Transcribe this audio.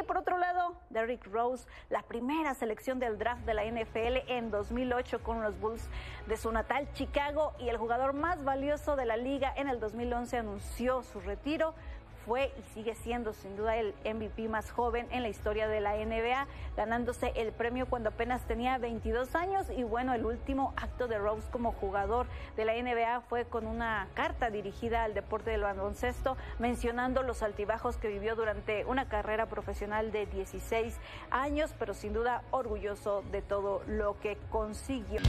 Y por otro lado, Derrick Rose, la primera selección del draft de la NFL en 2008 con los Bulls de su natal Chicago y el jugador más valioso de la liga en el 2011 anunció su retiro fue y sigue siendo sin duda el MVP más joven en la historia de la NBA, ganándose el premio cuando apenas tenía 22 años y bueno, el último acto de Rose como jugador de la NBA fue con una carta dirigida al deporte del baloncesto mencionando los altibajos que vivió durante una carrera profesional de 16 años, pero sin duda orgulloso de todo lo que consiguió.